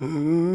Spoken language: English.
Hmm?